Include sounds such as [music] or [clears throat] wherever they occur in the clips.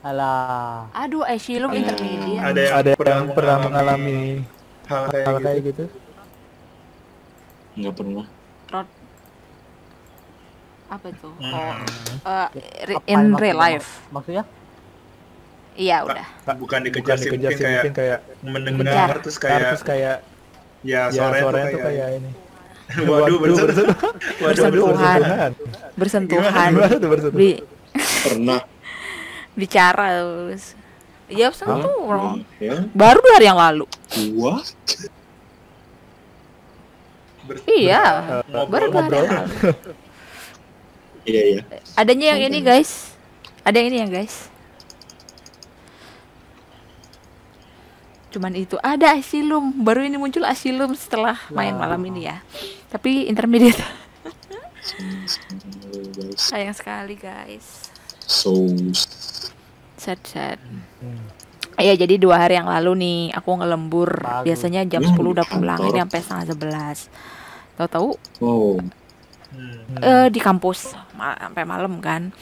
Alah. Aduh, Asylum Hmm. intermediate. Ada yang Ada yang pernah mengalami hal kayak hal gitu. kayak gitu? Nggak pernah. Rod. Apa tuh? Hmm. Oh, eh, re- Apa in maksudnya? real life. Maksudnya? Iya, udah. Bukan dikejar Bukan sih, dikejar mungkin sih, kayak kayak mendengar terus kayak terus kayak ya ya sore, sore tuh tuh kayak ini. [laughs] waduh bersentuhan. Waduh Bersentuhan. bersentuhan. Bersentuhan. Gimana tuh bersentuhan? Bi Pernah. Bicara terus. Iya, sentuh. Ya. Baru dua hari yang lalu. What? Ber- Iya, baru dua hari yang lalu. Iya iya. Adanya yang ini, guys. Ada yang ini ya, guys. Cuman itu ada Asylum, baru ini muncul Asylum setelah main malam ini ya. Tapi intermediate. Guys. Sayang sekali, guys. So Sad sad. Hmm. Iya, jadi dua hari yang lalu nih aku ngelembur. Bagus. Biasanya jam Hmm, 10 udah pulang, ini sampai setengah 11. Tahu-tahu oh Hmm. eh di kampus ma- sampai malam kan.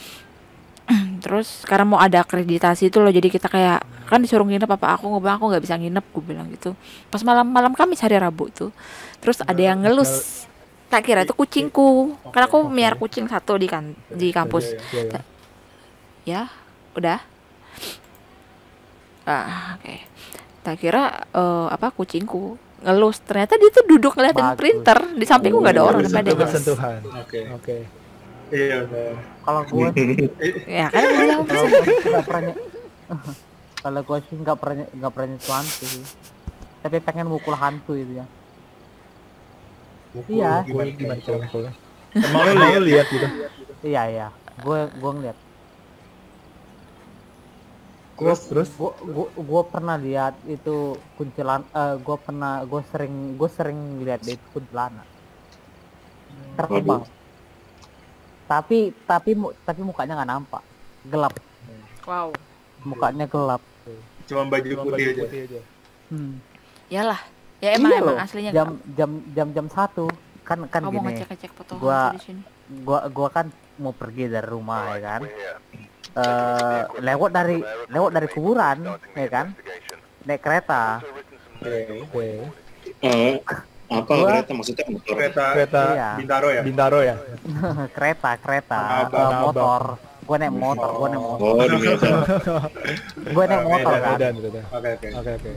[clears throat] Terus sekarang mau ada akreditasi itu loh, jadi kita kayak kan disuruh nginep apa aku bilang aku nggak bisa nginep gue bilang gitu. Pas malam-malam Kamis hari Rabu tuh, terus ada yang ngelus. Tak kira itu kucingku, karena aku miara kucing satu di kan di kampus. Iya, iya. Ya, udah. Ah, oke. Tak kira eh, apa kucingku ngelus. Ternyata dia tuh duduk ngeliatin Bagus. printer di sampingku nggak ada Oh, orang dia ngelus. bersentuhan. Oke. Oke. Iya, udah. Kalau gue [laughs] Ya kan nggak pernah kalau gue sih nggak pernah [laughs] nggak pernah nyentuh hantu sih. Tapi pengen mukul hantu itu ya. Mukul Iya. Gue gimana? gimana cara mukulnya? Emang lu Mau lihat? gitu. Iya iya. Gue gue ngeliat. Terus terus Gue gue gue pernah lihat itu kuntilan. Eh gue pernah gue sering gue sering lihat dia itu kuntilanak. Terbang. Tapi tapi mu- tapi mukanya nggak nampak. Gelap. Wow. Mukanya gelap. Cuma baju cuma putih baju aja. putih aja. Hmm. Yalah. Ya emang Iya emang aslinya jam jam jam jam satu kan kan kamu gini ngecek ngecek foto Gua- gua gua kan mau pergi dari rumah ya kan eh lewat dari lewat dari kuburan ya kan naik kereta Oke. Oke. Eh, apa Gua- kereta maksudnya motor? Kereta Kereta iya Bintaro ya? Bintaro ya? [laughs] kereta kereta Abang. motor gua naik motor gua naik motor Oh di [laughs] gua naik Oh, motor kan. Oke, oke. Oke, oke.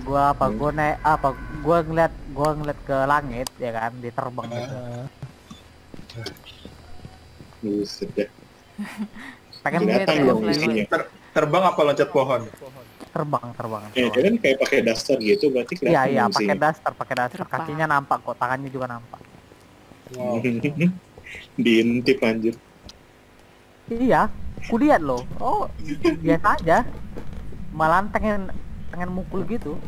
gua apa gua naik apa gua ngeliat gua ngeliat ke langit ya kan diterbang gitu Nah, Buset dah. [laughs] pengen Binatang Medan, dong isinya. Ter terbang apa loncat pohon? terbang terbang Eh, dia kan kayak pakai daster gitu berarti iya kelihatan iya dong pakai daster pakai daster Terbang. kakinya nampak kok tangannya juga nampak Wow. [laughs] Diintip anjir. Iya, kulihat loh. Oh, biasa aja. Malahan pengen pengen mukul gitu.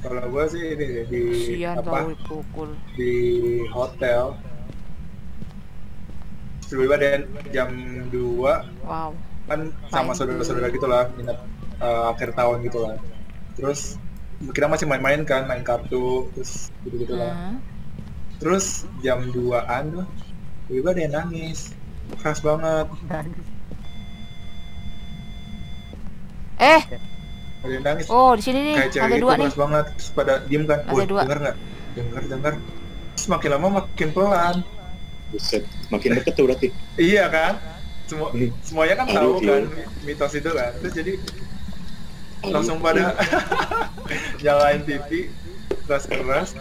Kalau gua sih ini di Sian apa? Di hotel. Tiba-tiba yang jam 2 Wow. kan sama saudara-saudara gitu lah minat eh, akhir tahun gitu lah. Terus kita masih main-main kan main kartu terus gitu-gitu lah. Hmm. terus jam 2an tuh tiba-tiba ada yang nangis. Keras banget. Eh, ada yang nangis. Oh di sini nih kayak cewek ada itu dua nih. keras banget. Terus pada diem kan Ada wah dua. denger nggak? Denger denger. Terus makin lama makin pelan Buset. Makin deket tuh berarti. iya kan semua Hmm. semuanya kan Aduh, tahu iya. kan mitos itu kan terus jadi Aduh, langsung pada [laughs] nyalain TV keras-keras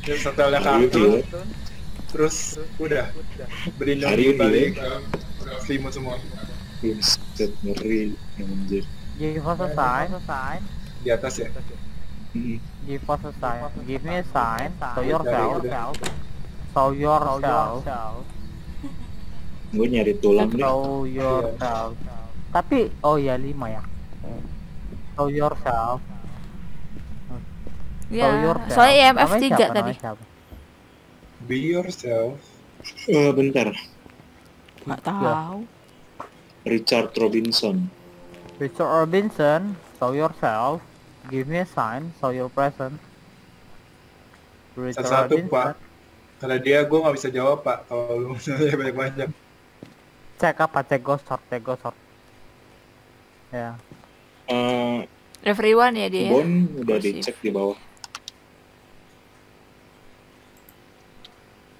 terus setelnya Aduh, kartu gila. terus udah berlindung Aduh, balik selimut semua Buset ngeri anjir. Give us a sign, sign. di atas ya Hmm. Give us a sign. Give me a sign. Show yourself. Show yourself. Gue nyari tulang nih. Show yourself. Tapi oh ya lima ya. Show yourself. Ya, yourself. soalnya IMF 3 siapa? tadi. Siapa? be yourself Eh, bentar. Nggak tahu. Richard Robinson. Richard Robinson. Show yourself. Give me a sign. Show your presence. Richard Satu-satu, Robinson. Pak. Kalau dia gue nggak bisa jawab pak kalau lu nanya banyak-banyak cek apa cek gosor cek gosor ya Eh, Everyone ya dia. Bon udah dicek di bawah.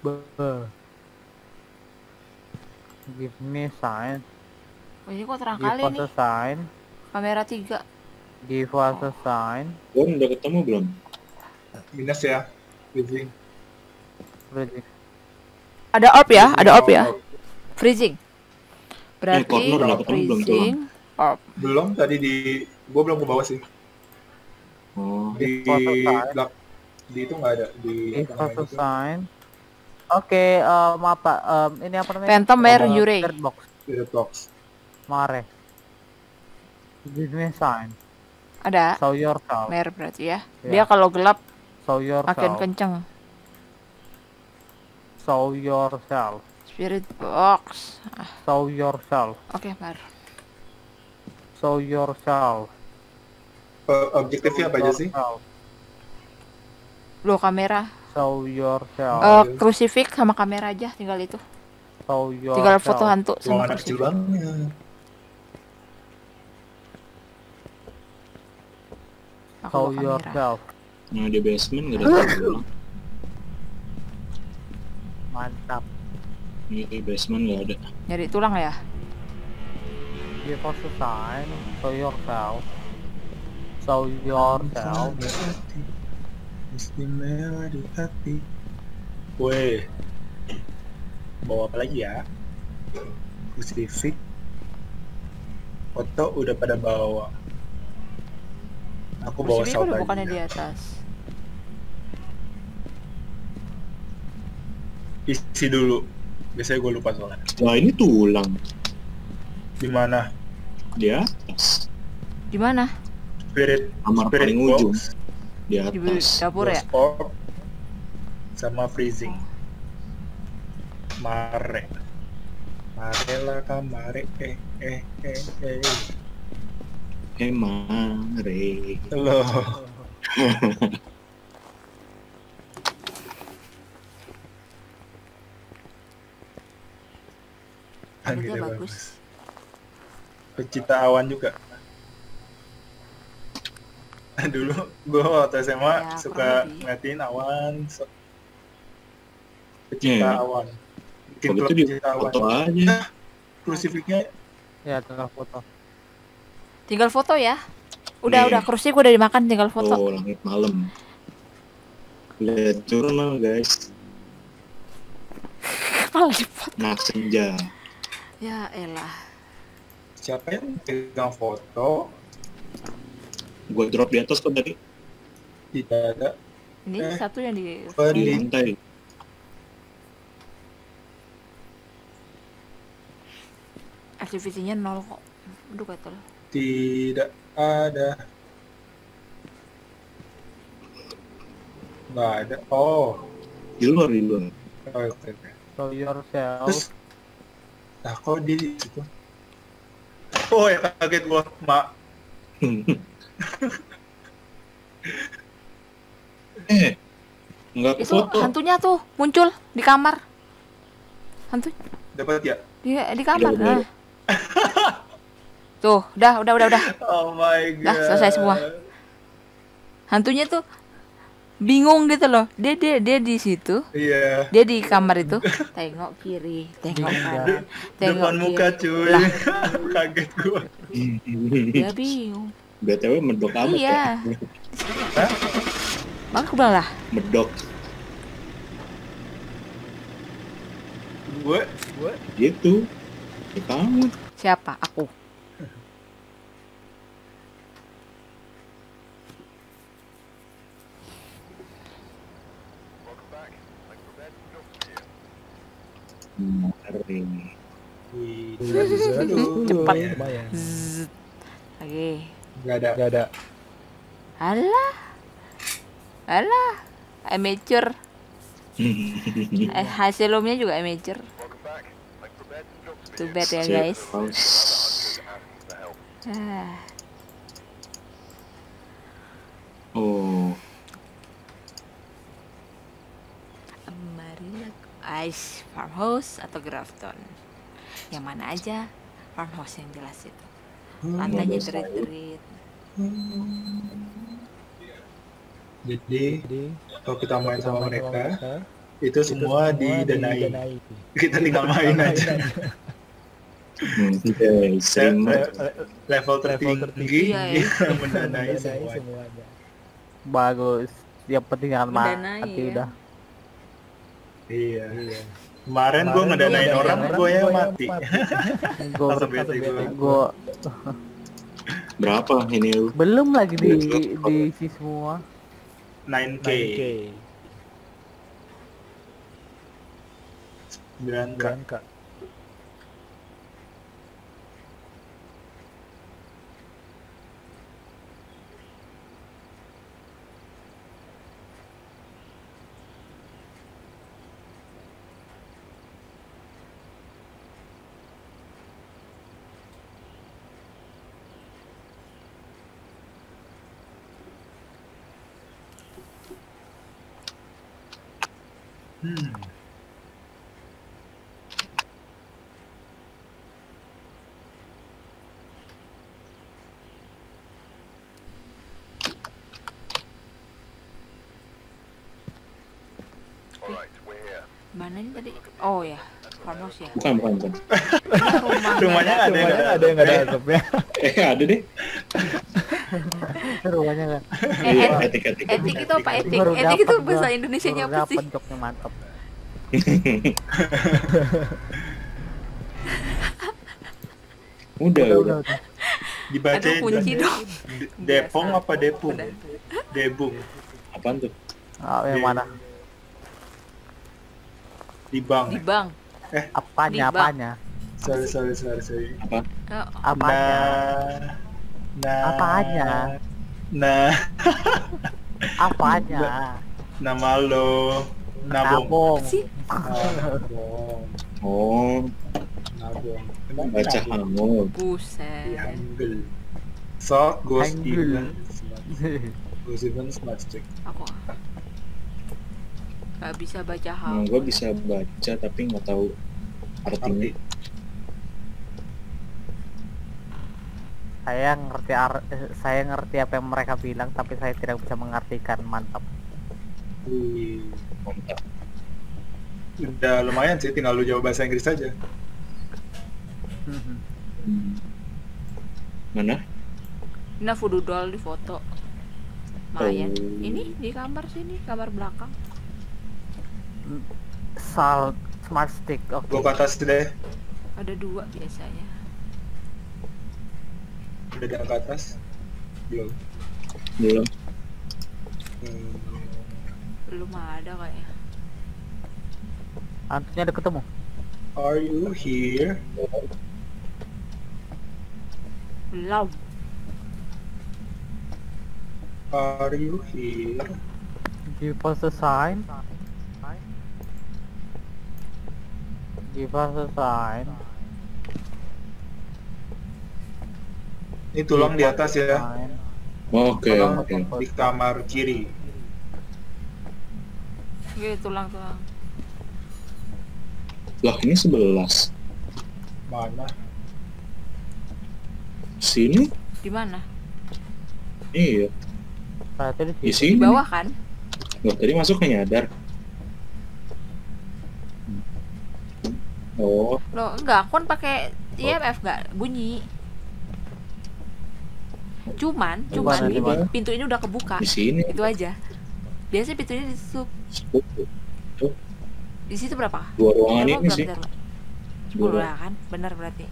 Be give me sign Oh, ini kok terang give kali nih. sign Kamera tiga. give us a sign Bon udah ketemu belum? Minus ya. Freezing. Freezing. Ada orb ya? Ada orb ya? Freezing. Berarti belum tuh, freezing. Orb. Belum tadi di gua belum ke bawah sih. Oh, Di belak di itu nggak ada di sign oke em, apa em, ini apa namanya Phantom Mare Eh, Yurei. spirit box Spirit box. mare a sign Ada. show yourself Mer berarti ya. Ya. Dia kalau gelap show makin yourself kenceng. Show yourself Spirit box. Ah, show yourself Oke, Mar. show yourself Eh, objektifnya apa aja sih? Loh kamera. show yourself Eh, crucifix sama kamera aja tinggal itu. show yourself Tinggal foto hantu sama kecil crucifix. Aku show kamera. yourself nah di basement nggak ada tulang. Mantap Ini di basement nggak ada. Nyari tulang ya? us a sign show yourself show yourself Istimewa di hati. Weh. Bawa apa lagi ya? Crucifix. Foto udah pada bawa. Aku bawa Crucifix udah bukannya di atas. Isi dulu. Biasanya gue lupa soalnya. Wah ini tulang Di mana? di atas, Di mana? Spirit. kamar Spirit paling ujung box, di Di atas. dapur ya? Orb, sama freezing. Mare. Mare lah kamare. Eh eh eh eh. Emare. Loh. [laughs] Rambutnya Anjir, bagus. Pecinta awan juga. [laughs] Dulu gua waktu SMA Ya, suka ngeliatin awan. So... Pecinta Iya. awan. Bikin klub pecinta awan. foto aja. Crucifixnya ya tinggal foto Tinggal foto ya. Udah, Nih. udah crucifix udah dimakan tinggal foto. Oh langit malam. Lihat jurnal guys. [laughs] Malah difoto. Nah senja. Ya elah. siapa yang pegang foto? Gue drop di atas kok tadi Tidak ada. Ini Eh. satu yang di lantai. aktivitinya nol kok. Aduh gatel. tidak ada. Nggak ada. Oh. Di luar di luar. Oh, Oke, oke. show yourself Terus, nah kok di situ? Oh ya kaget gua, mak. [laughs] eh nggak Itu foto. hantunya tuh muncul di kamar. Hantu Dapat ya? di di kamar. Udah, Nah. Tuh, udah, udah, udah, udah. Oh my god. Dah, selesai semua. Hantunya tuh bingung gitu loh. Dia dia dia di situ. Iya. Dia di kamar itu. [laughs] Tengok kiri, tengok kanan, tengok Depan muka kiri. cuy. Lah. [laughs] kaget gua. Dia bingung. BTW medok amat Iya. ya. Hah? Makanya aku bilang lah, Medok. Gue, gue. Gitu. Kamu. siapa? Aku. Cepat. Oke. Gak ada. Gak ada. Alah. Alah. Amateur. [laughs] Eh, hasil umnya juga amateur. Too bad ya guys. Ah. Oh, Ice Farmhouse atau Grafton. yang mana aja farmhouse yang jelas itu Hmm, lantainya derit-derit Jadi Jadi kalau kita main sama mereka itu itu semua didanai. Kita tinggal main aja. Hmm, [laughs] Oke, sering Le- banget. le- level tertinggi tertinggi. Iya, ya. dia [laughs] mendanai Danai semua. semuanya. bagus yang penting jangan mati ya. udah Iya. Iya. Kemarin gue Kemarin ngedanain gua orang, gue yang [laughs] Gua mati. gue gue. gue Berapa ini lu? belum lagi di Iya, diisi semua 9k, 9K. 9k. Mana ini tadi oh ya farmhouse ya Bukan, bukan, bukan. rumah Rumahnya ada yang Rumahnya ada yang nggak ada atapnya. Eh, ada deh. [laughs] rumahnya kan eh, Iya, et- etik, etik. etik itu apa etik etik itu bahasa gua. Indonesia nya Baru apa sih joknya mantap [laughs] Udah, udah udah. Dibaca aduh kunci dong Depong apa Depung? Debung. Apaan tuh? ah, yang Di- mana Di bank. di bank apanya Di bak. apanya Sorry, sorry, sorry, sorry. Apa? Oh, apanya Nah, nah, Apanya? Nah, [laughs] apanya nama lo Nabong. nabong sih Ah, Nabong. Oh, Nabong. Kenapa baca hamur. buset Hangul. So, Ghost Hangul. Even. Ghost Even Smart Stick. aku nggak bisa baca hal Nah, gue bisa baca tapi nggak tahu artinya. Arti. saya ngerti ar- saya ngerti apa yang mereka bilang tapi saya tidak bisa mengartikan mantap Wih. Mantap. Udah lumayan sih, tinggal lu jawab bahasa Inggris aja. Hmm. Mana? Ini voodoo doll di foto lumayan Oh. ini di kamar sini kamar belakang salt smart stick oke Gua ke atas deh. ada dua biasanya Udah di ke atas. Belum. Belum. Hmm. belum ada kayaknya hantunya udah ketemu Are you here? belum Are you here? give us a sign give us a sign Ini tulang di atas ya. Oke, oke. apa? di kamar kiri. Oke, tulang tulang Lah, ini 11. Mana? Sini? di mana Iya. Berarti di Di situ. di sini. bawah kan Loh, tadi masuk nggak nyadar. Oh, lo enggak aku kan pakai IMF enggak bunyi. Cuman cuman Di mana, di ini pintu ini udah kebuka. Di sini. itu aja. Biasanya pintunya ditutup di situ berapa? Dua ruangan ini sih. sepuluh kan? Benar berarti.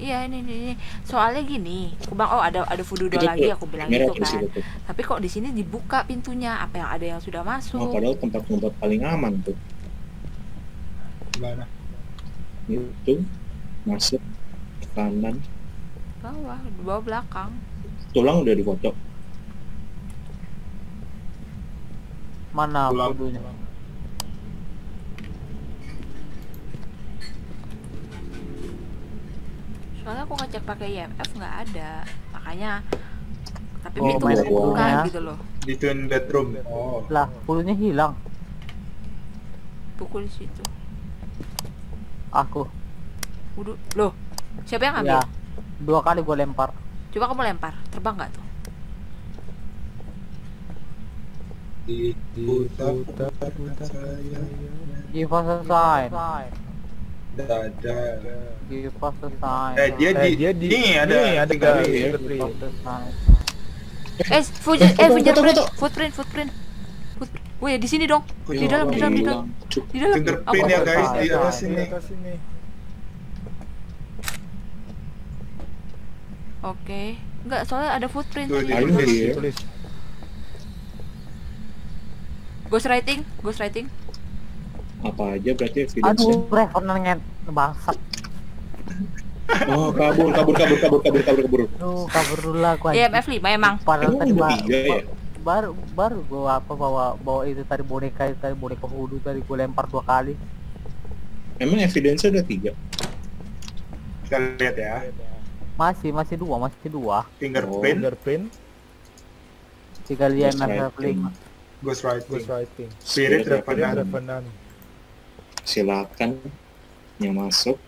Iya ini, ini ini. Soalnya gini aku bilang oh ada ada Itu lagi aku bilang gitu kan. tapi kok di sini dibuka pintunya? Apa yang ada yang sudah Oh, masuk? padahal tempat-tempat paling aman tuh. Mana? Itu masuk ke kanan. bawah di bawah belakang Tulang udah difoto. mana Tulang. voodoo-nya? soalnya aku ngecek pakai IMF nggak ada makanya tapi Oh, pintu kebuka ya. gitu loh Di twin bedroom. Oh. lah voodoo-nya hilang pukul di situ aku Udah. Loh. Siapa yang ngambil? Ya. Dua kali gue lempar. Coba kamu lempar. Terbang nggak tuh? Di putar Putar, putar, saya Give us a sign. dada. Give us a sign. Eh dia Eh, di dia di ini ada ini ada tiga garis. Give us a sign. Eh, fuji, eh, footprint, footprint. Wih, di sini dong. Di dalam, di dalam, di dalam. Di dalam. Fingerprint ya guys di atas Di sini. atas sini. Oke. Enggak, soalnya ada footprint Tuh, tadi. Tulis. dia. Tulis. Ghostwriting, ghostwriting. Apa aja berarti evidence Aduh, Revenant ngen bangsat. Oh kabur kabur kabur kabur kabur kabur kabur. Aduh, kabur dulu lah gua. anjing. EMF 5 emang. Padahal tadi ya? Ba- baru baru gua apa bawa bawa itu tadi boneka itu tadi boneka hudu tadi gua lempar dua kali. Emang evidence ada tiga. Kita lihat ya. Masih masih dua masih dua. Fingerprint, Fingerprint, Tiga lihat Ghostwriting. leveling. ghostwriting, ghostwriting. spirit, Spirit revenant. Revenant. Silakan yang masuk.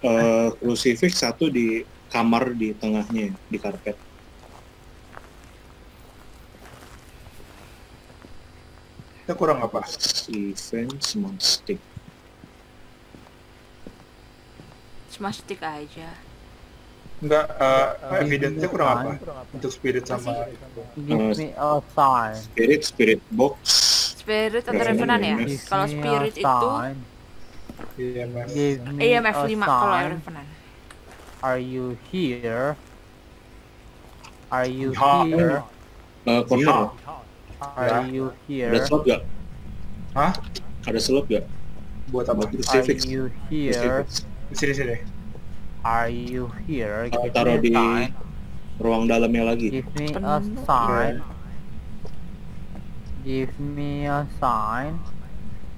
Eh crucifix satu di kamar di tengahnya di karpet. Kita kurang apa? Event smart stick. Smash stick aja. Enggak, uh, evidence-nya kurang apa? Kurang apa? Untuk spirit sama Give me a sign. Spirit spirit box. Spirit atau Revenant, ya? Kalau spirit itu. EMF. EMF a 5 kalau. Revenant. Are you here? Are you here? Eh, corner. Are you here? Ada slot gak? Hah? Ada slot gak? Buat apa? Buat Are crucifix. you here? Di sini sini. Are you here? Give taruh me di a sign. ruang dalamnya lagi. Give me a sign. Give me a sign.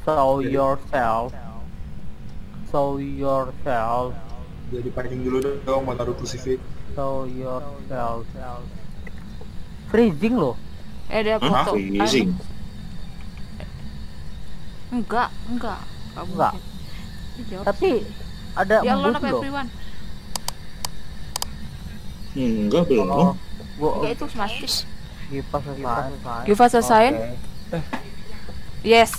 Show yourself. Show yourself. Jadi pancing dulu dong mau taruh crucifix. Show yourself. Freezing loh. Eh, ada foto. Freezing. Ah, enggak, enggak. Enggak jawab. Tapi ada Ya Allah, apa everyone? Hmm, enggak belum. Oh, gua Enggak itu smash stick. give us a sign. Give us a sign. Yes.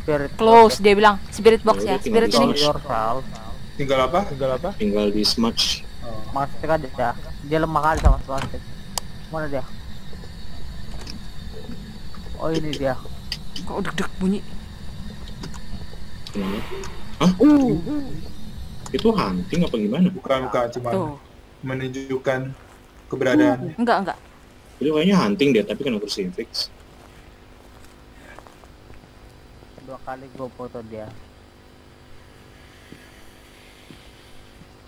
Spirit Close dia bilang. Spirit box Ya Spirit ini. Tinggal apa? Tinggal apa? Tinggal di smudge. Oh. Mastik aja ya. Dia lemah kali sama plastik. Mana dia? Oh ini dia. Kok deg-deg bunyi? Kenapa? Hah? Itu hunting apa gimana? Bukan bukan cuma Tuh. menunjukkan keberadaannya. Enggak, enggak. Itu kayaknya hunting deh, tapi kena crucifix. Dua kali gua foto dia.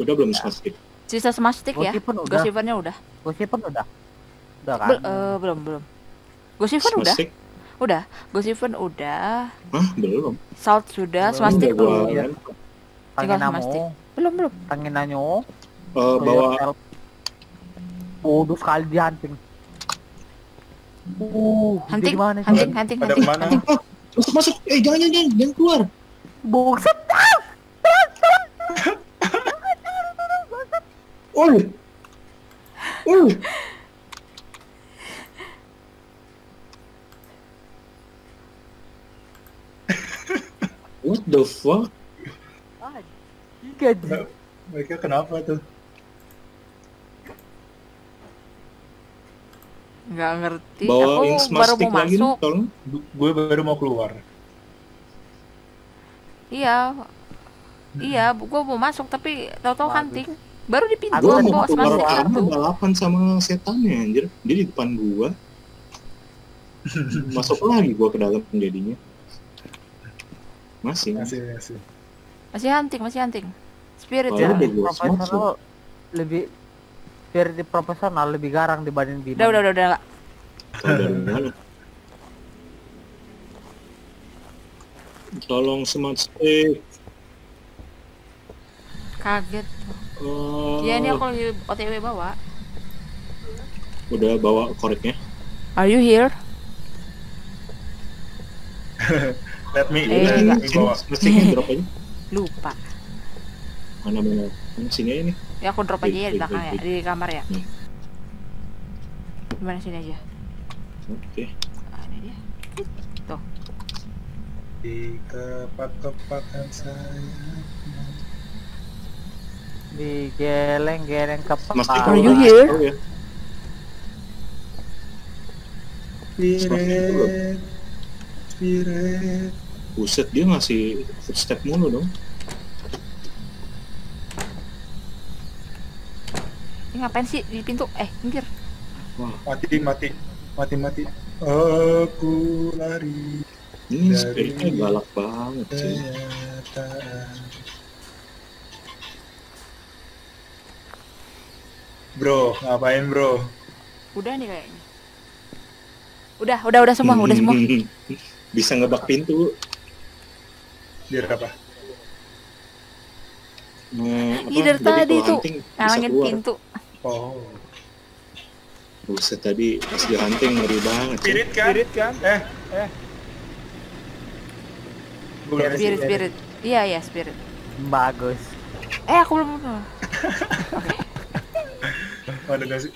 Udah belum stick? Sisa smash stick ya. Gosipun udah. Gosipannya udah. Udah. Udah kan? Bel- eh, belum, belum. Gosipan Smart udah. stick? Udah. Gosipan udah. Hah, belum. Salt sudah. Belum. Gua belum. Lempar. tinggal namu. Belum, belum. Tangan nanyo. Eh, Show bawa. Waduh sekali di hunting. Uh, Hunting, mana hunting, hunting, hunting, ke mana? hunting. masuk masuk. Eh jangan jangan jangan, jangan keluar. Buset. [laughs] Oh. Oh. The fuck? Tiga Ji. Mereka kenapa tuh? Nggak ngerti. Bawain Aku baru mau lagi nih, masuk. tolong. Gue baru mau keluar. Iya. Iya, gua mau masuk tapi tahu-tahu Bagus. hunting. Baru di pintu Gua tadi mau bawa keluar karena balapan sama setannya anjir. Dia di depan gua. [laughs] Masuk lagi gua ke dalam jadinya. Masih. Masih masih. Masih hunting, masih hunting. Spirit Oh, ya. udah. profesional lebih spirit profesional lebih garang dibanding Diman. Udah, udah, udah, udah. mana? Tolong smart stick. Kaget. Oh, Ya ini aku lagi OTW bawa. udah bawa koreknya. Are you here? [laughs] Let me, Eh, let me bawa. drop aja. lupa Mana mana? Sini aja nih? ya aku drop aja ya di belakang ya di kamar ya Hmm. gimana sini aja Oke. ini dia Di kepak-kepakan saya. digeleng-geleng ke Mas Diko Are you udah here? tahu ya? Buset dia ngasih footstep mulu dong. ini ngapain sih di pintu eh minggir Mati, mati, mati, mati. Aku lari Ini Dari- spiritnya galak banget sih. Bro, ngapain bro? udah nih kayaknya udah udah udah semua udah semua [laughs] Bisa ngebak pintu. Biar apa? Ih, dari tadi tuh ngalangin pintu Oh. Buset tadi pas di hunting ngeri banget. Spirit kan? Spirit kan? Eh, eh. Bukan spirit spirit iya iya spirit bagus eh aku belum manusia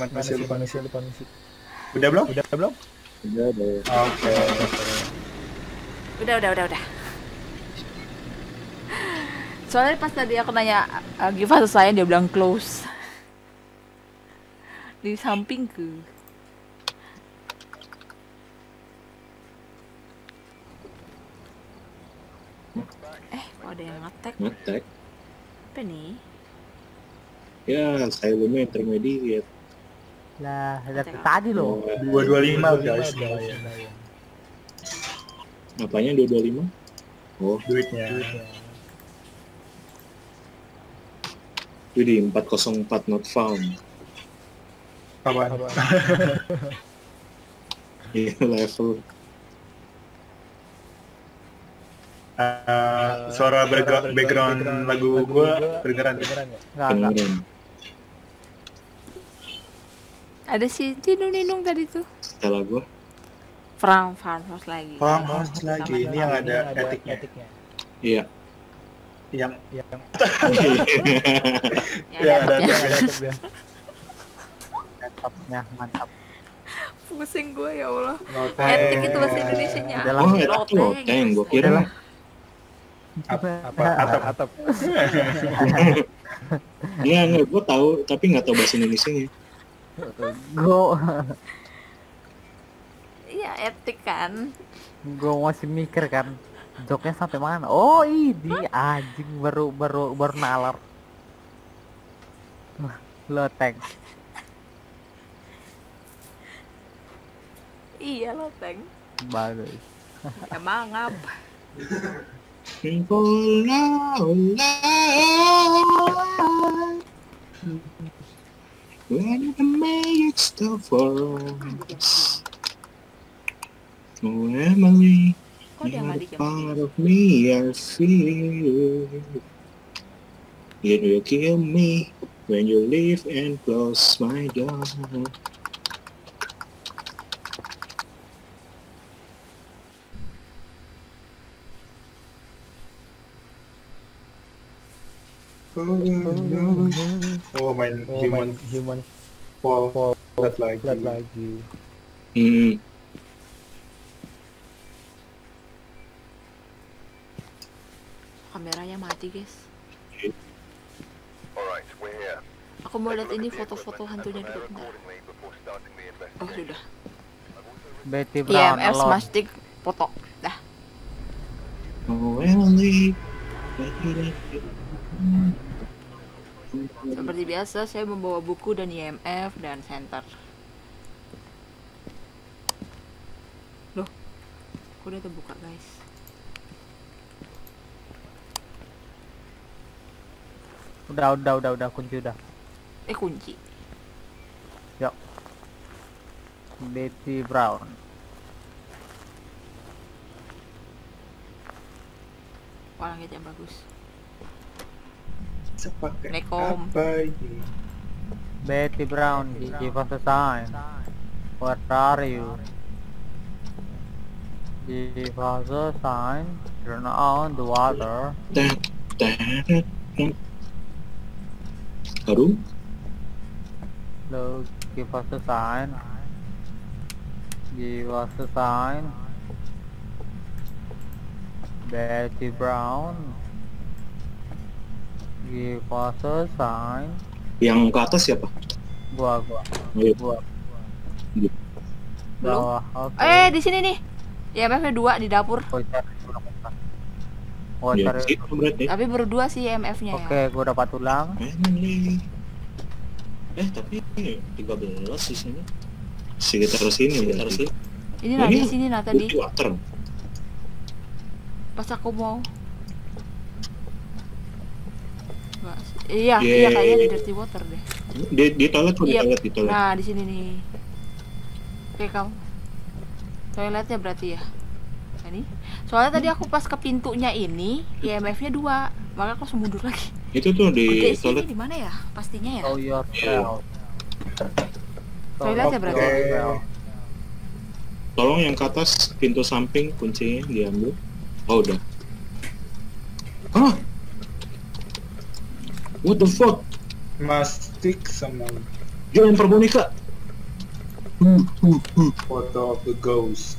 manusia lupa. manusia lupa misi. Udah belum? Udah belum? Udah, udah. Oke. udah udah udah udah soalnya pas tadi aku nanya uh, Giva selesai dia bilang close di sampingku eh kok ada yang ngetek Ngetek. apa nih Ya, saya belum intermediate. lah dari tadi loh Dua dua lima guys, Lumayan. Apanya 225? Oh, duitnya. itu di 404 not found. Apaan? Apa? Iya, level. Eh, suara background, background lagu gua kedengeran. Kedengeran nggak? nggak nggak ada si Tinung Ninung tadi tuh Setelah gua. Frank Farmhouse lagi Farmhouse lagi. Ini yang ada etiknya. etiknya. Iya. Yang [laughs] Yang ya, Ya, ada ada- ya. yang etik dia. mantapnya mantap pusing gue ya Allah Loteng. etik itu bahasa Indonesia nya. Oh, tuh loteng. Gua kira lah. Apa? Atap. Atap. Enggak, [laughs] enggak. Gua tahu, tapi nggak tahu bahasa Indonesia-nya. Gue iya etik kan gue masih mikir kan joknya sampai mana oh ini anjing baru baru baru nalar Wah, lo tank iya lo teng bagus emang apa. When stuff for us. Oh, Emily, kok dia you're nggak the dijawab part of me I feel. Yet you kill me when you leave and close my door. Oh main Oh, human main human fall fall flat lagi. flat lagi. Hmm. Kameranya mati guys. Alright, we're here. aku mau lihat ini foto-foto hantunya dulu bentar oh sudah Betty Brown IMF smash stick foto. Dah. Oh, Emily. seperti biasa saya membawa buku dan IMF dan center loh kok udah terbuka guys udah udah udah udah kunci udah. Eh kunci. Betty Brown. Wah, langit yang bagus. Sepakai apa ini? Betty Brown give us a sign. What are you? Give us a sign. Turn on the water. Tet, tet, tet, tet. Haru? Look, give us a sign. Give us a sign. Betty Brown. Give us a sign. Yang ke atas siapa? Gua, gua, Ayo. gua. Iya. Bawah, oke. Eh, di sini nih. IMF-nya dua di dapur. Gua Gua Ya, situ berarti. Tapi berdua sih IMF-nya ya. Oke, gua dapat tulang. Eh, tapi 13 di sini. Sekitar sini, sekitar sini. Ini nah di sini nah tadi. Water. Pas aku mau. Nggak sih. Iya, iya kayaknya di dirty water deh. Di, di toilet kok, di Iya. toilet, di toilet. Nah, di sini nih. Oke, kamu. Toiletnya berarti ya. Ini. Soalnya tadi aku pas ke pintunya ini, IMF-nya dua. Maka aku langsung mundur lagi. Itu tuh di Oke, toilet. di mana ya? Pastinya ya. Show yourself. Toiletnya berarti. Oke. yourself. Tolong yang ke atas pintu samping kuncinya diambil. Oh, udah. Hah? What the fuck? Mastik sama. Uh, uh, uh. foto of the ghost.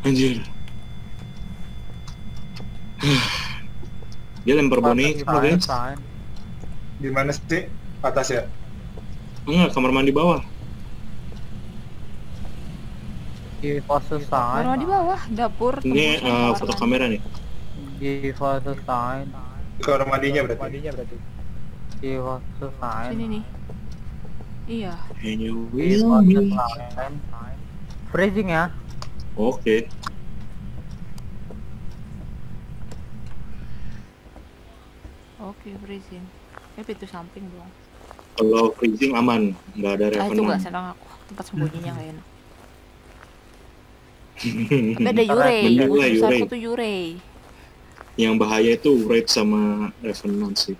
Anjir. Dia lempar boneka, guys. Di mana sih? Atas ya? Enggak, kamar mandi bawah. Give us a sign. Baru di bawah, dapur. Ini eh, kamar foto mandi. kamera nih. Give us a sign. Di kamar mandinya berarti. Give us a sign. Sini nih. Iya. And you Give will. Freezing ya. Oke. Oke, freezing. Eh, pintu samping dong. Kalau freezing aman, nggak ada Ah, itu revenant. nggak senang aku. Tempat sembunyinya nggak enak. [laughs] Tapi ada Yurei. Yurei, Yurei. tuh Yurei. Yang bahaya itu Raid sama Revenant sih.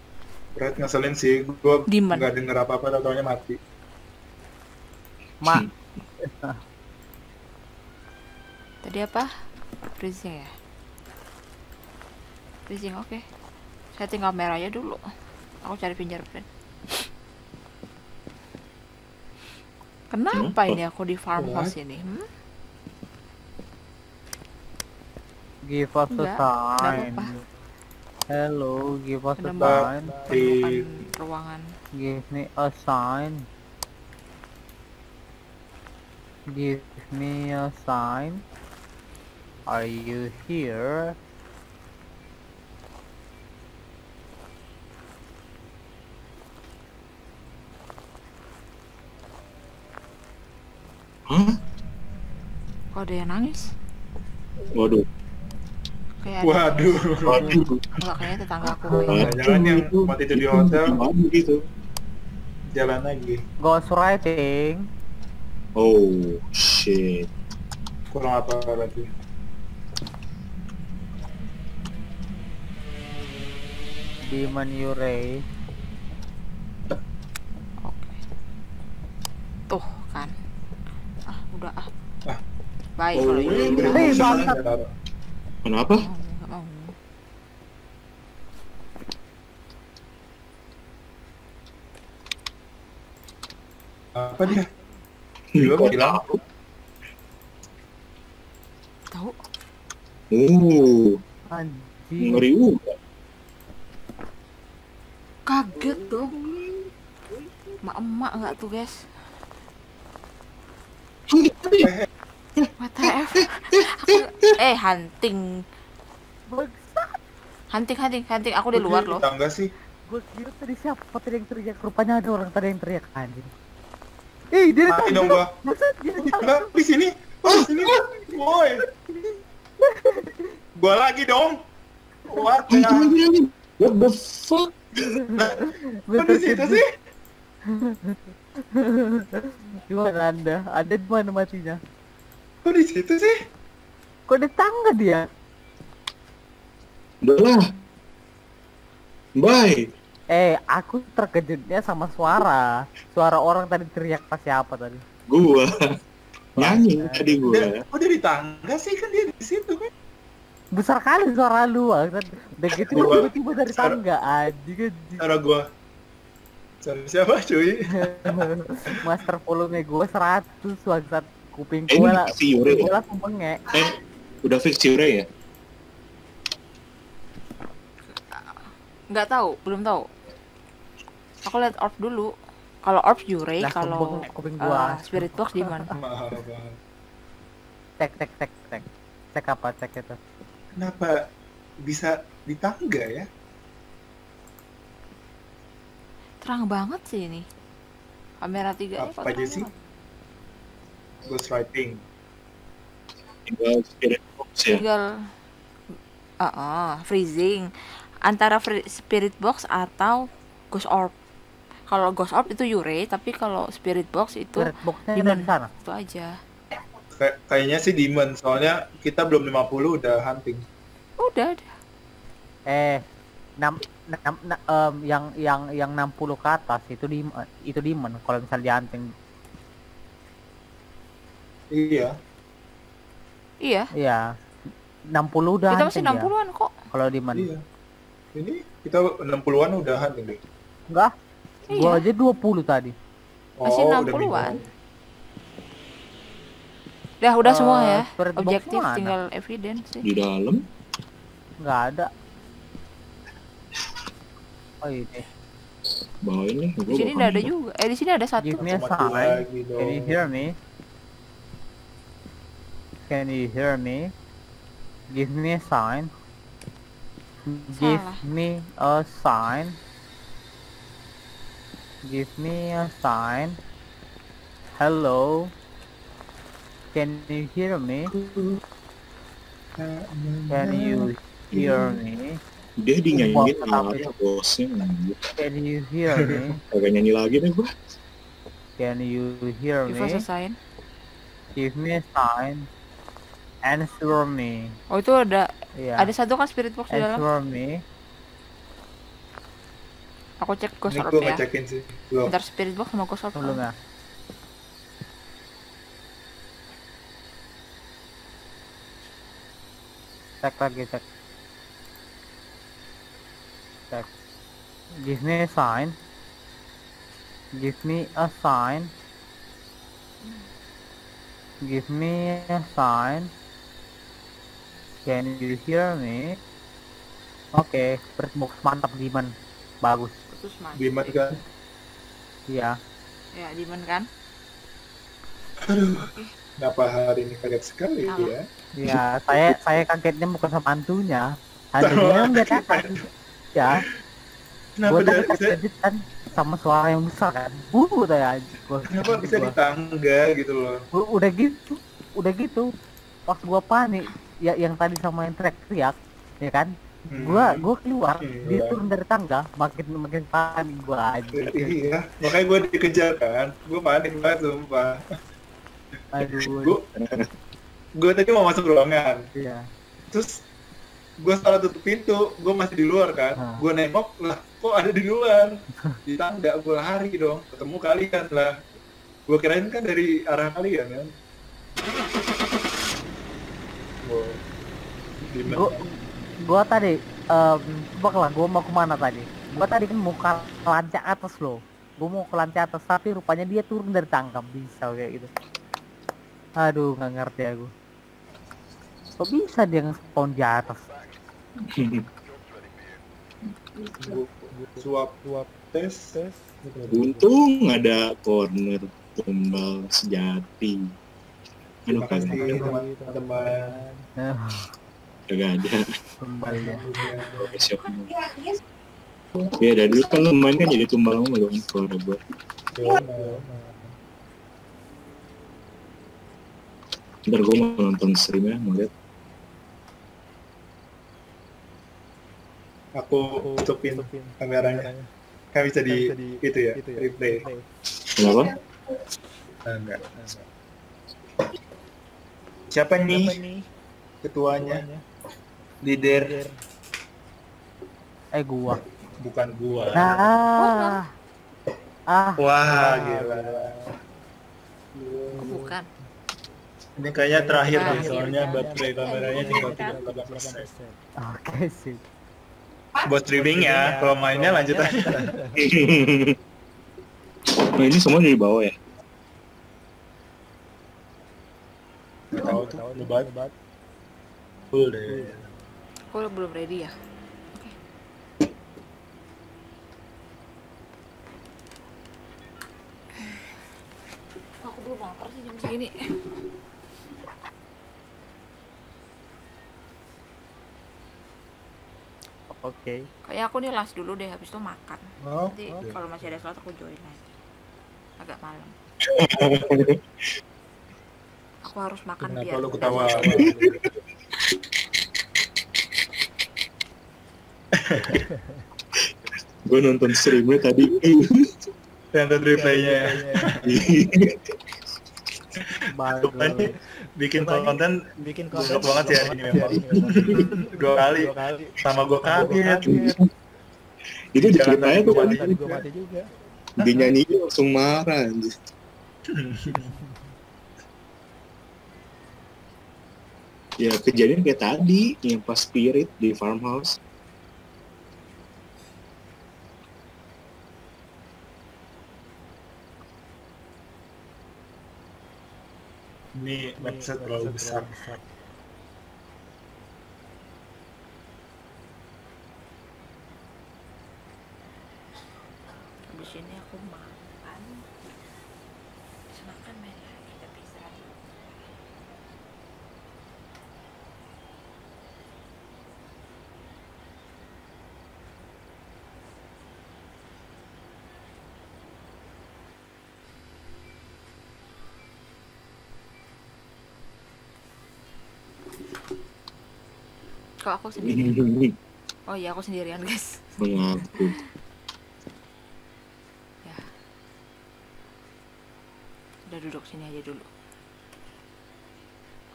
Berat ngeselin sih. Gua Demon. nggak denger apa-apa, tau-taunya mati. Ma, [laughs] Tadi apa? Freezing ya? Freezing, oke. Setting kameranya dulu. Aku cari fingerprint. Kenapa Kenapa? ini aku di farmhouse ini? Hmm? give us a Enggak, enggak sign. Hello, give us a sign. Ruangan. Give me a sign. Give me a sign. Are you here? Hah? Kok ada yang nangis? Waduh. Kayak Waduh. Waduh. Enggak kayaknya tetanggaku. Jangan-jangan yang mati itu di hotel. Gitu. Jalan lagi. Ghostwriting. Oh shit. Kurang apa berarti? Demon Yurei. Oke. Tuh kan. Ah, udah ah. Ah. Baik Oh, kalau ini. iya. Hei, bangsat. Kenapa? Oh. Apa dia? Gila Kok bilang. tahu? Oh, Anjing. ngeri juga. Kaget dong. Mak emak nggak tuh guys? What the F? Aku, eh hunting, hunting, hunting, hunting. Aku di luar loh. Tangga sih. Gue kira tadi siapa tadi yang teriak. Rupanya ada orang tadi yang teriak anjing. Eh, dia Mati datang. dong gua. Maksud dia datang. Enggak, di sini. Oh, di sini. Woi. Gua lagi dong. What the fuck? Kok di situ sih? Gimana anda? Ada di mana matinya? Kok di situ sih? Kok di tangga dia? Udah lah. Bye. Eh, aku terkejutnya sama suara. Suara orang tadi teriak pas siapa tadi? Gua. Nyanyi tadi gue. oh dia di tangga sih kan dia di situ kan. Besar kali suara lu, Bang. Dan gitu tiba-tiba dari suara- tangga anjing anjing. Cara gua. Cara siapa cuy? [laughs] Master volume gue 100 bangsat kuping Eh, gue lah. si Yure Gue ya? langsung bengek. Eh, udah fix Yure ya? nggak tahu belum tahu aku lihat orb dulu kalau orb Langsung kalau gua. spirit box di mana. Cek cek cek cek. Cek apa cek itu? Kenapa bisa di tangga ya? terang banget sih ini kamera tiga Apa aja sih? Ghost writing. Tinggal spirit box ya. tinggal ah ah, freezing antara fri- spirit box atau ghost orb kalau ghost orb itu Yurei tapi kalau spirit box itu di sana. itu aja Kay- kayaknya sih demon, soalnya kita belum 50 udah hunting. udah udah. Eh, enam enam na- em, yang yang yang 60 ke atas itu di itu demon kalau misal di hunting Iya. iya iya 60 udah kita masih hunting ya 60-an kok kalau demon Iya. Ini kita 60-an udah hunting deh. enggak Iya. gua aja 20 tadi Masih udah 60-an. Udah udah Eh, semua ya spirit box objektif tinggal evidence sih Di dalam. nggak ada oh ini Bawa ini. di sini nggak ada juga eh di sini ada satu Give me a sign. lagi dong. Can you hear me? Can you hear me? Give me a sign. Give Salah. me a sign. Give me a sign. Hello. Can you hear me? Can you hear me? Dia dinyanyiin Wah, sama bosnya. Can you hear me? [laughs] Kagak nyanyi lagi deh gua. Can you hear give us a me? sign Give me a sign. Answer me. oh itu ada Yeah. ada satu kan spirit box di dalam Answer me. aku cek ghost orb gue ya ngecekin sih. Bentar spirit box sama ghost orb Belum ya? Cek lagi cek. Cek. Give me a sign. Give me a sign. Give me a sign. Can you hear me? Oke, spirit box mantap Diman. Bagus. Demon kan. Iya. ya demon kan Kenapa hari ini kaget sekali Halo. ya? Ya, saya saya kagetnya bukan sama hantunya. Hantunya yang dia kaget. Ya, Kenapa gua bisa, kaget kan sama suara yang besar kan. Uh, udah ya. Gua, kenapa bisa di gua- tangga gitu loh? gua- udah gitu, udah gitu. Pas gua panik, ya yang tadi sama yang teriak-teriak, ya kan? Hmm. Gua gua keluar, Iya. dia turun dari tangga, makin makin panik gua aja. Iya, makanya gue dikejar kan. Gue panik banget sumpah. Aduh. Gue gue tadi mau masuk ruangan, Iya. terus gue salah tutup pintu, gue masih di luar kan. Hah. Gue nengok lah, kok ada di luar? [laughs] Di tangga gue lari dong, ketemu kalian lah. Gue kirain kan dari arah kalian kan. Wow. Gua gua tadi coba lah gua mau ke mana tadi gua tadi kan mau ke lantai atas loh gua mau ke lantai atas tapi rupanya dia turun dari tangga bisa kayak gitu aduh nggak ngerti aku kok bisa dia nge-spawn di atas suap suap tes tes. Untung ada corner tumbal sejati. Aduh Terima kasih kagak teman-teman. Kagak ada kembali profesional. Ya dari dulu kan lu main kan jadi tumbal mulu kan kalau gua. Ntar gua mau nonton streamnya mau lihat. Aku tutupin kameranya. Kan bisa di itu ya, replay. Kenapa? Ah, enggak. Siapa nih ketuanya? Leader eh gua bukan gua. nah ah Wah, gila. Oh, bukan Ini kayaknya terakhir nih, Terakhir. soalnya baterai kameranya tinggal 38%. Oke sih. Buat streaming ya, kalau mainnya lanjut aja. nah ini semua dari bawah ya tahu tuh, lebat. Full deh. Kok belum ready ya? Oke. Aku belum lapar sih jam segini. Oke. Kayak aku nih las dulu deh, habis itu makan. Oh, Nanti oke. kalau masih ada slot aku join lagi. Agak malam. [laughs] Aku harus makan Kenapa biar lu ketawa? gue nonton streamnya tadi Nonton replaynya. [laughs] Bagus. Bikin konten bikin goblok banget ya hari ini memang. Dua kali. Sama gue kaget. itu Jangan ceritanya tuh tadi dinyanyi langsung marah anjir. [laughs] ya kejadian kayak tadi yang pas spirit di farmhouse Ini website terlalu besar. Habis ini aku makan. Habis makan main lagi tapi istirahat. Kok aku sendirian? Oh iya aku sendirian guys. mengaku Ya. Udah duduk sini aja dulu.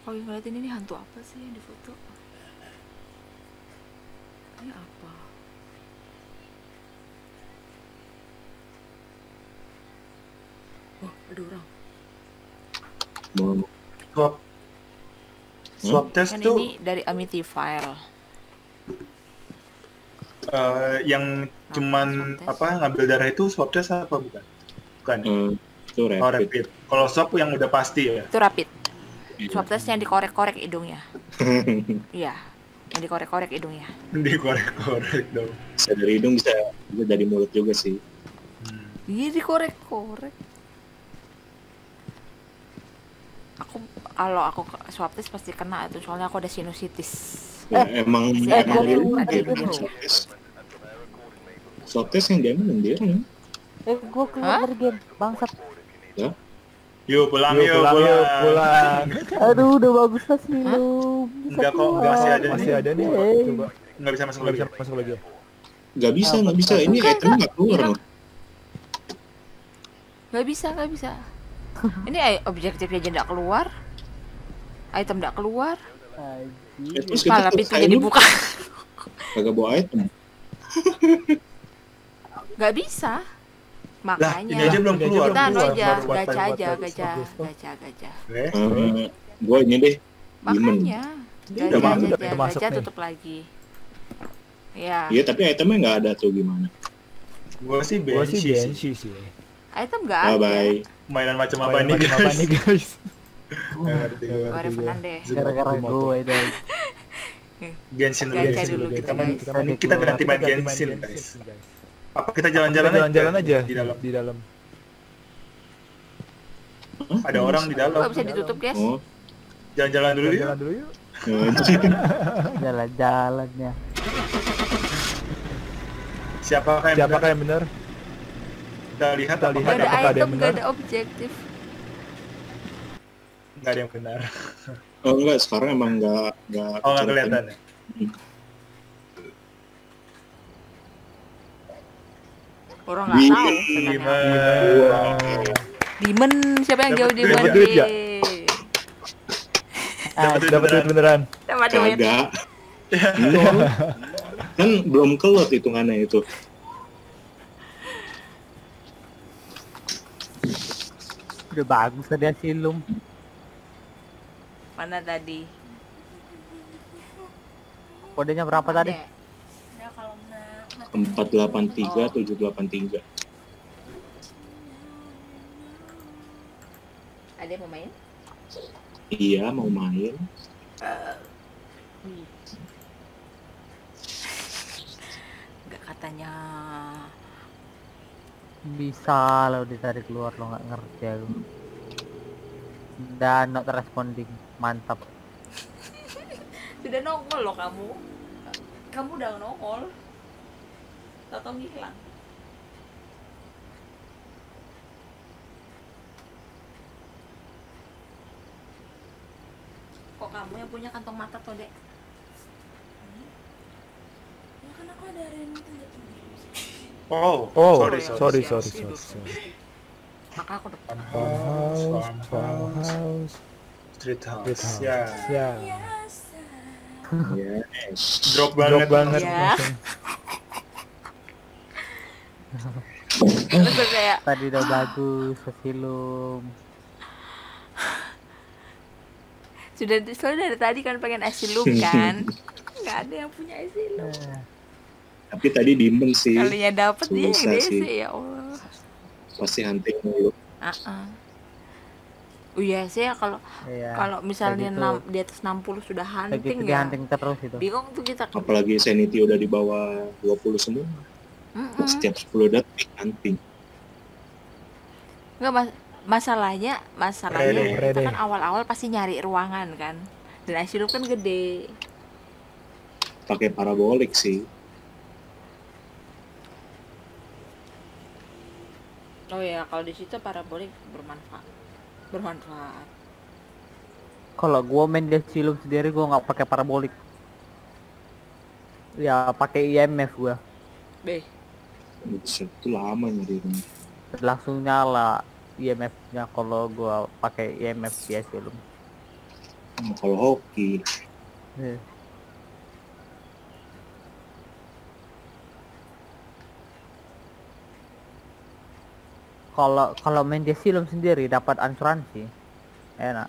Kalau yang ngeliatin ini hantu apa sih yang difoto? Ini apa? Oh, ada orang. mau Swab. Swab test Kan tuh ini dari Amityville. eh, yang cuman swab test. apa ngambil darah itu swab test apa bukan? Bukan. eh, itu Oh, rapid rapid. Kalau swab yang udah pasti ya. Itu rapid. Iya. Swab test yang dikorek-korek hidungnya. [laughs] Iya, yang dikorek-korek hidungnya. Dikorek-korek dong. bisa dari hidung bisa bisa dari mulut juga sih Hmm. Iya dikorek-korek. Aku kalau aku swab test pasti kena itu soalnya aku ada sinusitis. ya, emang eh, emang dia swab test swab test yang diambil yang dia kan Eh, gua keluar dari game. Bangsat. Yuk pulang Yuk, yuk, pulang, yuk, pulang. pulang. Aduh, udah bagus lah sih lu. Enggak kok, keluar. masih ada Masih ada nih. Eh, Coba Nggak bisa masuk lagi. bisa masuk lagi. ya? nggak bisa Apa nggak bisa ini itemnya nggak keluar Hilang. loh Gak bisa, gak bisa. [laughs] Ini eh, objektifnya aja nggak keluar. Item nggak keluar. Ya, terus kita Malah pintunya dibuka. [laughs] kagak bawa item Gak bisa. Lah, Makanya. ini aja belum keluar. kita anu keluar, aja, gacha aja, gacha, gacha, gacha. Oke. Eh, gue ini deh. Makanya. Udah Gacha, masuk, gacha, udah masuk gacha nih. tutup lagi. Ya, Iya tapi itemnya nggak ada tuh gimana Gua sih benci sih. Bensi sih. item gak bye ada. bye Mainan macam apa Main ini macam guys? Apa nih guys? [laughs] Gue. Gara-gara gue itu. Genshin dulu. Genshin dulu Kita kita, main, kita main- kita ganti main Genshin guys. Apa kita jalan-jalan jalan-jalan aja di dalam? Di dalam. Ada orang di dalam. Kok bisa ditutup, guys? oh Jalan-jalan dulu yuk. Jalan dulu yuk. [laughs] Jalan-jalannya. Siapakah yang Siapakah benar? yang benar? Kita lihat Kita lihat apakah ada yang benar? ada objektif. Nggak ada yang benar. oh enggak sekarang emang nggak nggak Oh nggak kelihatan ya? Orang gak Wih, tahu. Gimana? Demon, siapa yang jauh Dapat demon? duit, duit ya? Dapat duit Dapat beneran. Dapat duit. kagak Belum. kan belum keluar hitungannya itu Udah bagus tadi asilum. Mana tadi? Kodenya berapa tadi? Ya kalau nak. empat delapan tiga tujuh delapan tiga Ada yang mau main? iya mau main Enggak katanya. Bisa lo ditarik keluar lo nggak ngerti aku. Dan not responding. Mantap. Sudah nongol loh kamu. Kamu udah nongol. Tahu hilang. Kok kamu yang punya kantong mata tuh, Dek? Ya kan aku ada Reni Oh, Oh, sorry, sorry, sorry. sorry, sorry, sorry. Maka aku depan. Farmhouse, farmhouse, street house. street house. Ya, Ya, yes drop drop banget. banget. Ya. [laughs] Terus kayak Tadi udah bagus, sesilum. sudah soalnya dari tadi kan pengen asilum kan [laughs] nggak ada yang punya asilum Eh, tapi tadi dimen sih kalinya dapet dia DC sih. ya Allah pasti hunting mulu ah ah. Oh iya sih ya kalau Iya. kalau misalnya gitu. enam- di atas 60 sudah hunting gitu ya hunting terus itu. bingung tuh kita apalagi sanity udah di bawah 20 semua Mm-mm. setiap 10 detik hunting nggak mas masalahnya masalahnya Rede, kita rede. kan awal-awal pasti nyari ruangan kan dan asilum kan gede pakai parabolik sih oh ya kalau di situ parabolik bermanfaat bermanfaat Kalau gua main dia silum sendiri gua nggak pakai parabolik. Ya pakai IMF gua. B Buset, itu lama nyari Langsung nyala IMF-nya kalau gua pakai IMF dia silum. Hmm, kalau hoki Eh. Kalau kalau main dia silum sendiri dapat asuransi. Enak.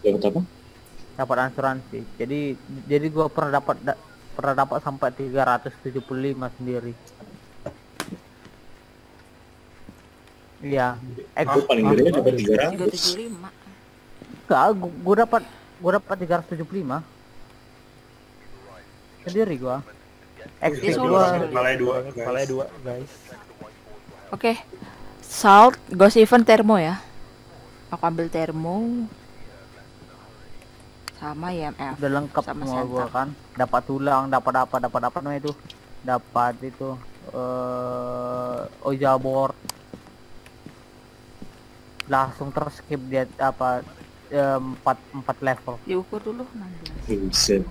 dapat apa dapat asuransi jadi jadi gua pernah dapat da- pernah dapat sampai 375 sendiri iya eh Aku paling gede dapat 300 375 enggak gua, gua dapat gua dapat 375 sendiri gua XP Dia solo gua sendiri. Balai dua, Banget, guys. Kepala dua, guys. Oke. Salt, Ghost Event Thermo ya. Aku ambil Thermo sama IMF. udah lengkap Sama semua gua center. kan dapat tulang dapat apa dapat apa namanya itu dapat itu eh oja board langsung terskip dia apa empat empat level Diukur dulu 16. Buset.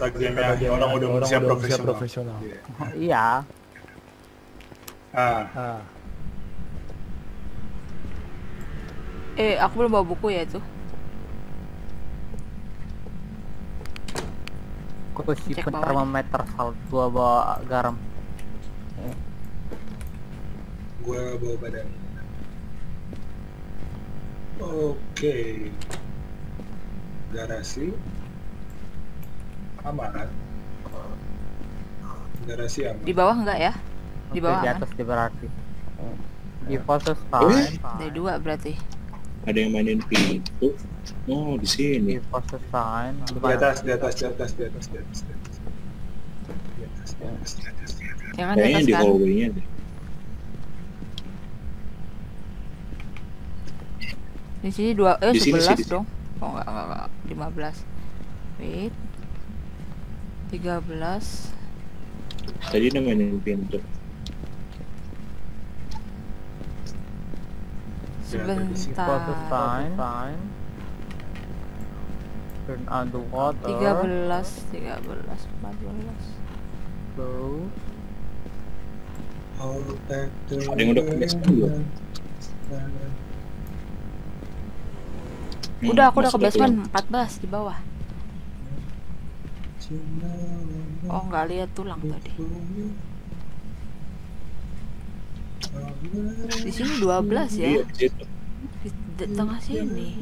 Ada game yang orang udah Orang udah profesional. Iya. Ah, Ah, Eh, aku belum bawa buku ya itu. Gua simpen bawahnya. termometer salt gua bawa garam gue bawa badan. Oke. Garasi. Aman. Garasi aman. Di bawah enggak ya? Di bawah di atas di berarti a Eh? sign Ada dua berarti. ada yang mainin pintu oh di sini Give us a sign Di Di atas, di atas, di atas, di atas, di atas, di atas. Di atas, di atas, di atas, di atas. Ya kan di kayaknya atas di kan? hallway-nya deh Di sini dua eh Di sini sih, 11 di sini. dong. Oh enggak enggak, enggak. 15. Wait. 13 tadi dia mainin pintu Give us a sebentar. Turn on the water 13 13 14 Go All back to Ada yang udah ke basement belum? Hmm, Udah aku udah ke basement tulang. 14 di bawah. Oh nggak lihat tulang tadi. Di sini 12 ya. Iya, di tengah sini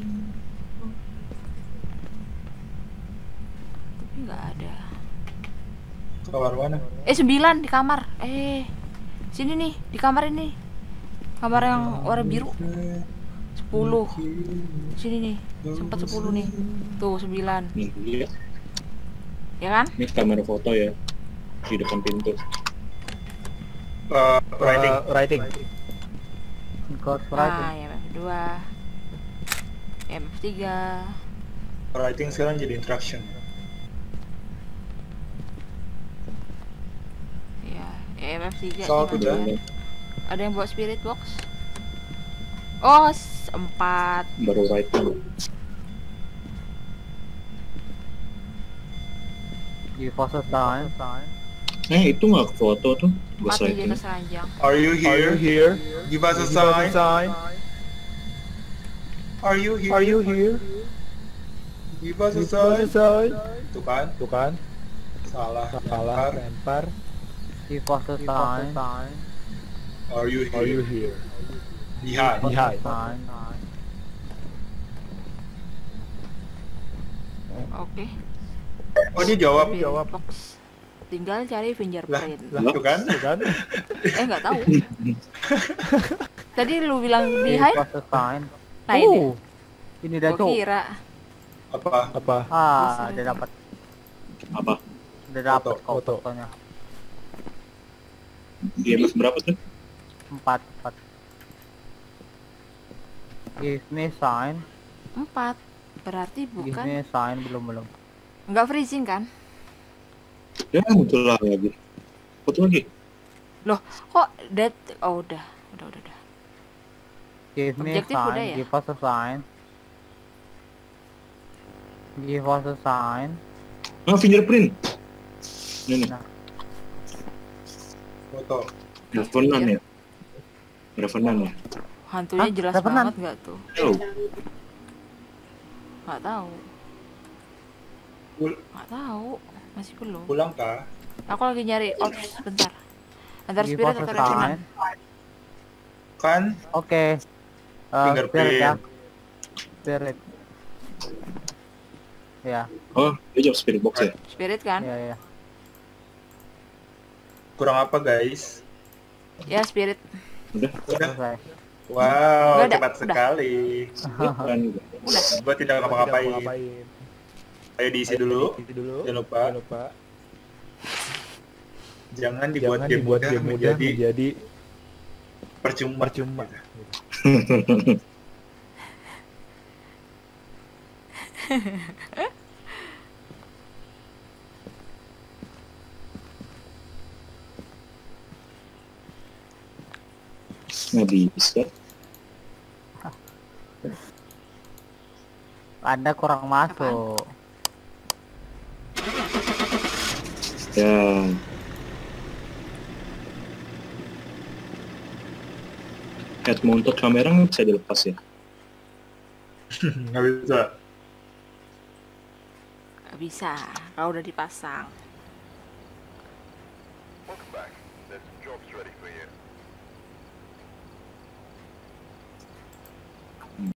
tapi nggak ada Kamar mana? eh sembilan di kamar eh sini nih di kamar ini kamar yang warna biru sepuluh sini nih sempat sepuluh nih tuh sembilan Nih, lihat. ya kan Ini kamera foto ya. Di depan pintu. Uh, writing. Uh, writing. Ghost nah writing. MF dua MF tiga Writing sekarang jadi interaction. ya MF tiga So, sih, udah. kalian. ada yang buat spirit box oh s- empat Baru right dulu. Give us a sign. Eh, itu nggak foto tuh. atas ranjang Are you Are here? you here? Give us a Give us a sign. sign. Are you here? Are you here? Give us a Give us a sign. sign. Tuh kan? Tuh kan, Salah. salah, Lempar. Give us a sign. Are you here? Are you here? Behind. Behind. Sign. oke Oh dia jawab. spirit box tinggal cari Lah, fingerprint lah tuh kan? Tuh kan? eh nggak tahu [laughs] tadi lu bilang behind nah ini Uh, ini dah cuk. kira Apa? Apa? Ah, udah dapat. Apa? Udah dapat Foto, kok foto. fotonya. Di MF berapa tuh? Empat, empat. Give me sign. empat berarti Give bukan me sign belum belum. nggak freezing kan Ya, muncul lah lagi. Foto lagi. loh kok dead oh udah udah udah udah Give me Objektif sign. udah ya? Give us a sign. Give us a sign. Ah, fingerprint. Ini nih. Nah. Foto. Revenant ya. Revenant ya. hantunya Hah? jelas Revenant? banget nggak tuh Oh, nggak tahu nggak tahu masih belum pulang kah? aku lagi nyari orbs bentar antar Give spirit atau revenant Kan? Oke. Eh, Fingerprint. spirit ya. Spirit. Ya, oh, jawab spirit box ya. spirit kan ya, ya. Kurang apa guys? ya spirit Udah, Udah. Selesai. Wow, Udah, cepat udah. sekali. kan. udah Gua tidak Tidak ngapa-ngapain. Ayo diisi dulu. Isi dulu. Jangan lupa. Jangan lupa. Jangan dibuat Jangan game dibuat mudah game mudah menjadi menjadi percuma. percuma. Nggak bisa. Anda kurang masuk. Ya. Head mounted kamera nggak bisa dilepas ya. [laughs] Nggak bisa. nggak bisa kalau udah dipasang